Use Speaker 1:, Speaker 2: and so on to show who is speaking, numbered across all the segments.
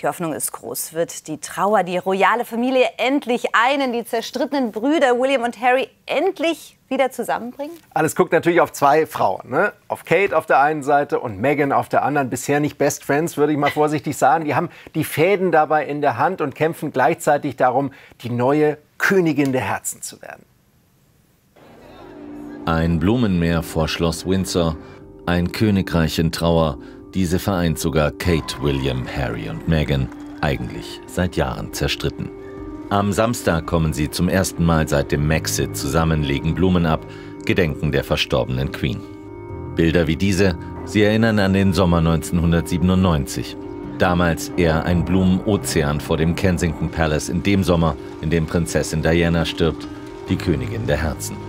Speaker 1: Die Hoffnung ist groß. Wird die Trauer, die royale Familie endlich einen, die zerstrittenen Brüder William und Harry endlich wieder zusammenbringen?
Speaker 2: Alles guckt natürlich auf zwei Frauen. Ne? Auf Kate auf der einen Seite und Meghan auf der anderen. Bisher nicht Best Friends, würde ich mal vorsichtig sagen. Die haben die Fäden dabei in der Hand und kämpfen gleichzeitig darum, die neue Königin der Herzen zu werden.
Speaker 3: Ein Blumenmeer vor Schloss Windsor, ein Königreich in Trauer, diese vereint sogar Kate, William, Harry und Meghan, eigentlich seit Jahren zerstritten. Am Samstag kommen sie zum ersten Mal seit dem Maxit zusammen, legen Blumen ab, gedenken der verstorbenen Queen. Bilder wie diese, sie erinnern an den Sommer 1997. Damals eher ein Blumenozean vor dem Kensington Palace in dem Sommer, in dem Prinzessin Diana stirbt, die Königin der Herzen.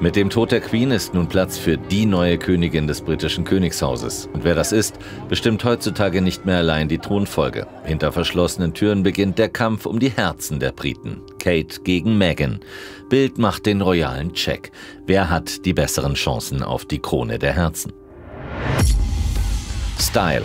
Speaker 3: Mit dem Tod der Queen ist nun Platz für die neue Königin des britischen Königshauses. Und wer das ist, bestimmt heutzutage nicht mehr allein die Thronfolge. Hinter verschlossenen Türen beginnt der Kampf um die Herzen der Briten. Kate gegen Meghan. Bild macht den royalen Check. Wer hat die besseren Chancen auf die Krone der Herzen? Style.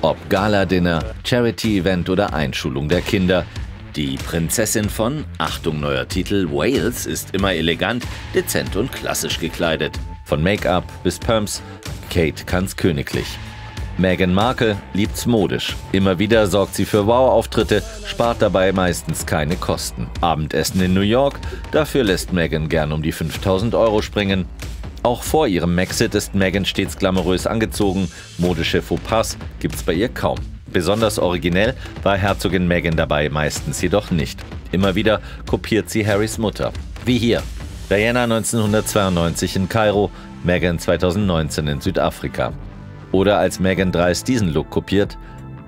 Speaker 3: Ob Gala-Dinner, Charity-Event oder Einschulung der Kinder – die Prinzessin von, Achtung neuer Titel, Wales ist immer elegant, dezent und klassisch gekleidet. Von Make-up bis Perms, Kate kann's königlich. Meghan Markle liebt's modisch. Immer wieder sorgt sie für Wow-Auftritte, spart dabei meistens keine Kosten. Abendessen in New York, dafür lässt Meghan gern um die 5000 Euro springen. Auch vor ihrem Maxit ist Meghan stets glamourös angezogen, modische Fauxpas gibt's bei ihr kaum. Besonders originell war Herzogin Meghan dabei meistens jedoch nicht. Immer wieder kopiert sie Harrys Mutter. Wie hier. Diana 1992 in Kairo, Meghan 2019 in Südafrika. Oder als Meghan dreist diesen Look kopiert,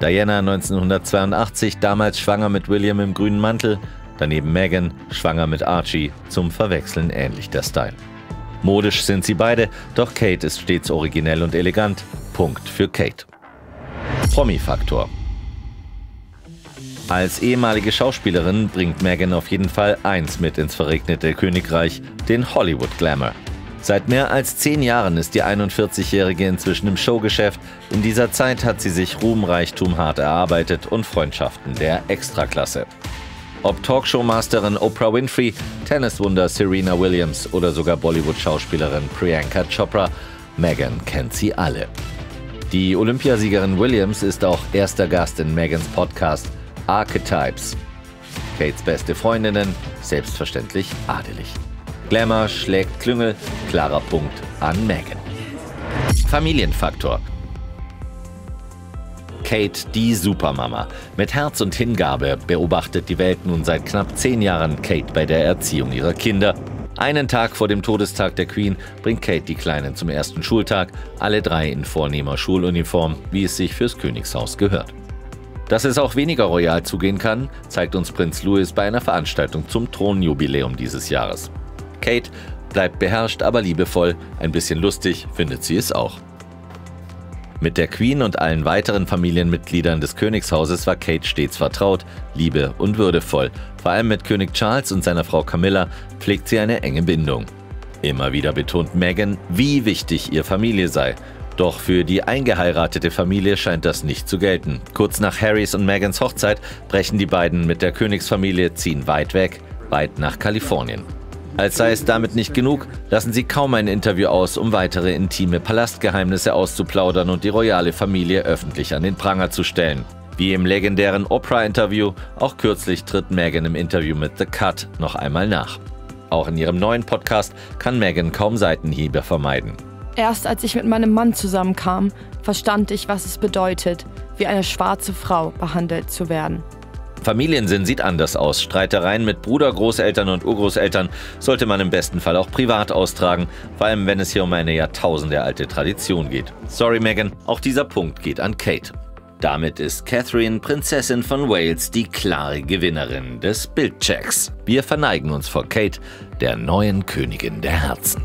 Speaker 3: Diana 1982 damals schwanger mit William im grünen Mantel, daneben Meghan schwanger mit Archie, zum Verwechseln ähnlich der Style. Modisch sind sie beide, doch Kate ist stets originell und elegant. Punkt für Kate. Promi-Faktor. Als ehemalige Schauspielerin bringt Megan auf jeden Fall eins mit ins verregnete Königreich, den Hollywood-Glamour. Seit mehr als zehn Jahren ist die 41-Jährige inzwischen im Showgeschäft. In dieser Zeit hat sie sich Ruhm, Reichtum hart erarbeitet und Freundschaften der Extraklasse. Ob Talkshow-Masterin Oprah Winfrey, Tenniswunder Serena Williams oder sogar Bollywood-Schauspielerin Priyanka Chopra, Megan kennt sie alle. Die Olympiasiegerin Williams ist auch erster Gast in Megans Podcast Archetypes. Kates beste Freundinnen, selbstverständlich adelig. Glamour schlägt Klüngel, klarer Punkt an Megan. Familienfaktor. Kate, die Supermama. Mit Herz und Hingabe beobachtet die Welt nun seit knapp zehn Jahren Kate bei der Erziehung ihrer Kinder einen Tag vor dem Todestag der Queen bringt Kate die Kleinen zum ersten Schultag, alle drei in vornehmer Schuluniform, wie es sich fürs Königshaus gehört. Dass es auch weniger royal zugehen kann, zeigt uns Prinz Louis bei einer Veranstaltung zum Thronjubiläum dieses Jahres. Kate bleibt beherrscht, aber liebevoll, ein bisschen lustig findet sie es auch. Mit der Queen und allen weiteren Familienmitgliedern des Königshauses war Kate stets vertraut, liebe und würdevoll. Vor allem mit König Charles und seiner Frau Camilla pflegt sie eine enge Bindung. Immer wieder betont Meghan, wie wichtig ihr Familie sei. Doch für die eingeheiratete Familie scheint das nicht zu gelten. Kurz nach Harrys und Megans Hochzeit brechen die beiden mit der Königsfamilie, ziehen weit weg, weit nach Kalifornien. Als sei es damit nicht genug, lassen sie kaum ein Interview aus, um weitere intime Palastgeheimnisse auszuplaudern und die royale Familie öffentlich an den Pranger zu stellen. Wie im legendären Oprah-Interview, auch kürzlich tritt Meghan im Interview mit The Cut noch einmal nach. Auch in ihrem neuen Podcast kann Meghan kaum Seitenhiebe vermeiden.
Speaker 4: Erst als ich mit meinem Mann zusammenkam, verstand ich, was es bedeutet, wie eine schwarze Frau behandelt zu werden.
Speaker 3: Familiensinn sieht anders aus. Streitereien mit Bruder, Großeltern und Urgroßeltern sollte man im besten Fall auch privat austragen, vor allem wenn es hier um eine jahrtausendealte Tradition geht. Sorry Megan, auch dieser Punkt geht an Kate. Damit ist Catherine, Prinzessin von Wales, die klare Gewinnerin des Bildchecks. Wir verneigen uns vor Kate, der neuen Königin der Herzen.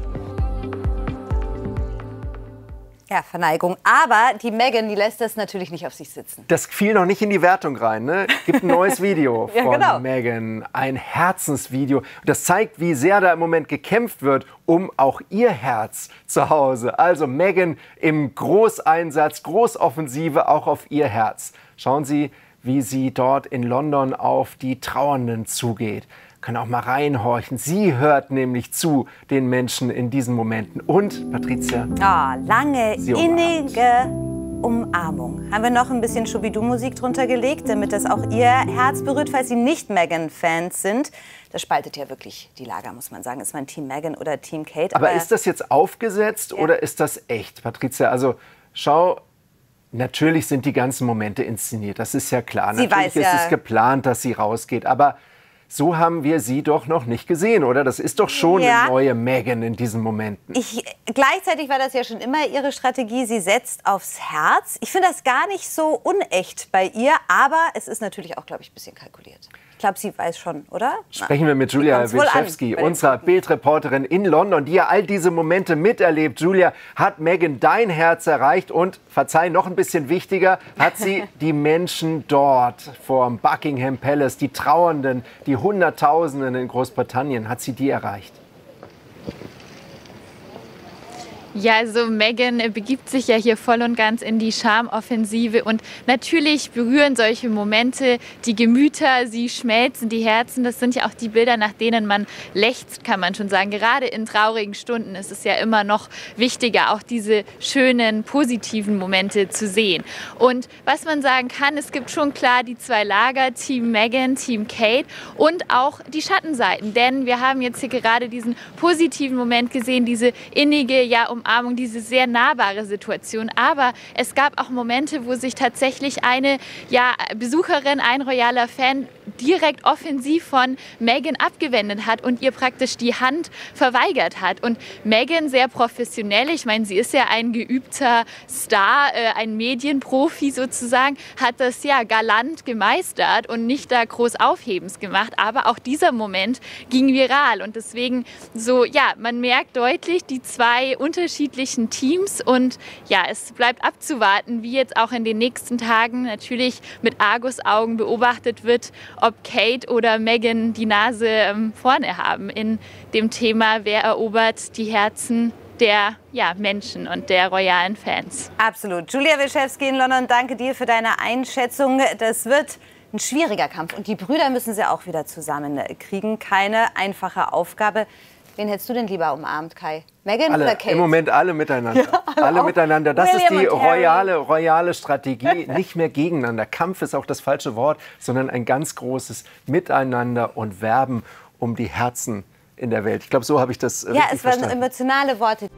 Speaker 1: Ja, Verneigung. Aber die Megan, die lässt das natürlich nicht auf sich sitzen.
Speaker 2: Das fiel noch nicht in die Wertung rein. Ne? Gibt ein neues Video
Speaker 1: ja,
Speaker 2: von
Speaker 1: genau.
Speaker 2: Megan. Ein Herzensvideo. Das zeigt, wie sehr da im Moment gekämpft wird um auch ihr Herz zu Hause. Also Megan im Großeinsatz, Großoffensive auch auf ihr Herz. Schauen Sie, wie sie dort in London auf die Trauernden zugeht können auch mal reinhorchen. Sie hört nämlich zu den Menschen in diesen Momenten. Und, Patricia?
Speaker 1: Oh, lange, innige Umarmung. Haben wir noch ein bisschen Schubidu-Musik drunter gelegt, damit das auch Ihr Herz berührt, falls Sie nicht Megan-Fans sind. Das spaltet ja wirklich die Lager, muss man sagen. Ist man Team Megan oder Team Kate?
Speaker 2: Aber, Aber ist das jetzt aufgesetzt ja. oder ist das echt, Patricia? Also schau, natürlich sind die ganzen Momente inszeniert. Das ist ja klar.
Speaker 1: Sie
Speaker 2: natürlich
Speaker 1: weiß, ist
Speaker 2: ja. es geplant, dass sie rausgeht. Aber so haben wir sie doch noch nicht gesehen, oder? Das ist doch schon ja. eine neue Megan in diesen Momenten.
Speaker 1: Ich, gleichzeitig war das ja schon immer ihre Strategie. Sie setzt aufs Herz. Ich finde das gar nicht so unecht bei ihr, aber es ist natürlich auch, glaube ich, ein bisschen kalkuliert glaube, sie weiß schon, oder?
Speaker 2: Sprechen wir mit Julia Wilczewski, unserer Bildreporterin in London, die ja all diese Momente miterlebt. Julia, hat Megan dein Herz erreicht und, verzeih, noch ein bisschen wichtiger, hat sie die Menschen dort vorm Buckingham Palace, die Trauernden, die Hunderttausenden in Großbritannien, hat sie die erreicht?
Speaker 5: Ja, also Megan begibt sich ja hier voll und ganz in die Charmoffensive und natürlich berühren solche Momente die Gemüter, sie schmelzen die Herzen. Das sind ja auch die Bilder, nach denen man lechzt, kann man schon sagen. Gerade in traurigen Stunden ist es ja immer noch wichtiger, auch diese schönen, positiven Momente zu sehen. Und was man sagen kann, es gibt schon klar die zwei Lager, Team Megan, Team Kate und auch die Schattenseiten. Denn wir haben jetzt hier gerade diesen positiven Moment gesehen, diese innige, ja, um Umarmung, diese sehr nahbare Situation. Aber es gab auch Momente, wo sich tatsächlich eine ja, Besucherin, ein royaler Fan direkt offensiv von Megan abgewendet hat und ihr praktisch die Hand verweigert hat. Und Megan sehr professionell, ich meine, sie ist ja ein geübter Star, äh, ein Medienprofi sozusagen, hat das ja galant gemeistert und nicht da groß Aufhebens gemacht. Aber auch dieser Moment ging viral und deswegen so, ja, man merkt deutlich die zwei unterschiedlichen Teams und ja, es bleibt abzuwarten, wie jetzt auch in den nächsten Tagen natürlich mit Argus-Augen beobachtet wird, ob Kate oder Megan die Nase ähm, vorne haben in dem Thema, wer erobert die Herzen der ja, Menschen und der royalen Fans.
Speaker 1: Absolut. Julia Wischewski in London, danke dir für deine Einschätzung. Das wird ein schwieriger Kampf und die Brüder müssen sie auch wieder zusammenkriegen. Keine einfache Aufgabe. Wen hättest du denn lieber umarmt, Kai? Megan
Speaker 2: alle,
Speaker 1: oder Kate?
Speaker 2: Im Moment alle miteinander. Ja, alle, alle miteinander. Das William ist die royale, royale Strategie. Nicht mehr gegeneinander. Kampf ist auch das falsche Wort, sondern ein ganz großes Miteinander und Werben um die Herzen in der Welt. Ich glaube, so habe ich das
Speaker 1: äh, Ja, es waren emotionale Worte.